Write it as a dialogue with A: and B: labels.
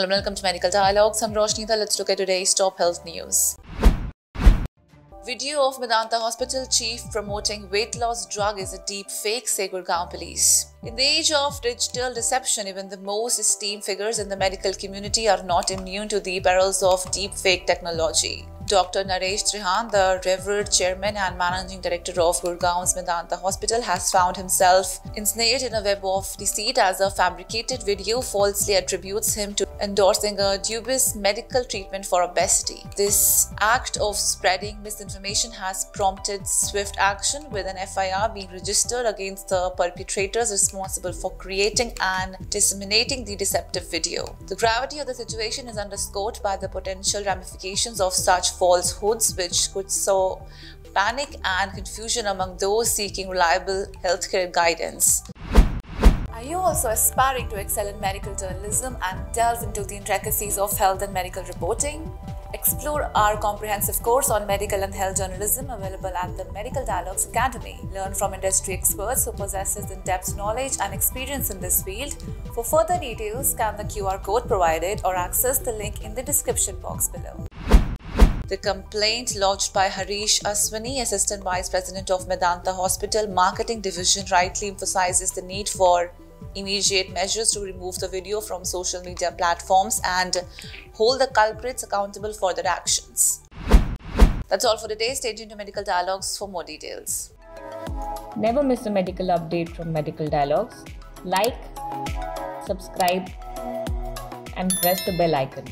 A: Hello, welcome to Medical Dialogues. I'm Roshnita. Let's look at today's top health news. Video of Medanta Hospital chief promoting weight loss drug is a deep fake, say Gurgaon police. In the age of digital deception, even the most esteemed figures in the medical community are not immune to the perils of deep fake technology. Dr. Naresh Trehan, the revered chairman and managing director of Gurgaon's Medanta Hospital, has found himself ensnared in a web of deceit as a fabricated video falsely attributes him to endorsing a dubious medical treatment for obesity. This act of spreading misinformation has prompted swift action, with an FIR being registered against the perpetrators responsible for creating and disseminating the deceptive video. The gravity of the situation is underscored by the potential ramifications of such falsehoods, which could sow panic and confusion among those seeking reliable healthcare guidance. Are you also aspiring to excel in medical journalism and delve into the intricacies of health and medical reporting? Explore our comprehensive course on medical and health journalism available at the Medical Dialogues Academy. Learn from industry experts who possesses in-depth knowledge and experience in this field. For further details, scan the QR code provided or access the link in the description box below. The complaint lodged by Harish Aswani, Assistant Vice President of Medanta Hospital Marketing Division, rightly emphasizes the need for immediate measures to remove the video from social media platforms and hold the culprits accountable for their actions. That's all for today. Stay tuned to Medical Dialogues for more details.
B: Never miss a medical update from Medical Dialogues. Like, subscribe, and press the bell icon.